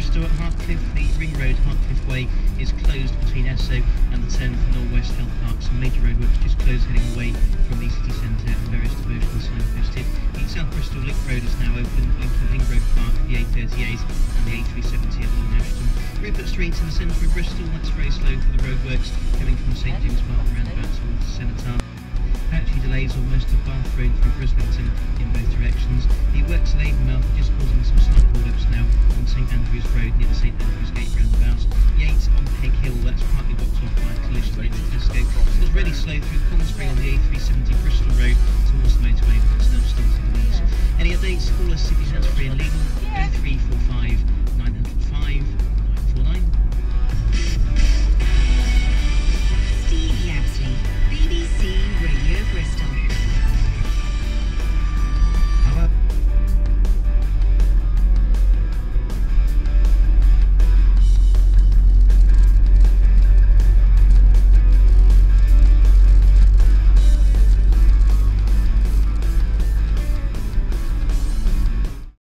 Bristol at Hartcliffe, the Ring Road Hartcliffe Way is closed between Esso and the turn for Norwest Health Park. Some major roadworks just closed heading away from the city centre and various diversions signposted. The South Bristol Link Road is now open, linking Road Park, the A38 and the A370 at Long Ashton. Rupert Street in the centre of Bristol, that's very slow for the roadworks coming from St James Park roundabout towards Senator. Patchy delays on most of Bath Road through Brislington in both directions. The works at Avonmouth just causing Andrews Road near the St Andrews Gate roundabout. Yates on Peg Hill, that's partly blocked off by a collision in Tesco. It was really slow through Cornspring on the A370 Bristol Road towards the motorway, but it's now starting to ease. Any updates? Call us if you're hands free and legal. 0345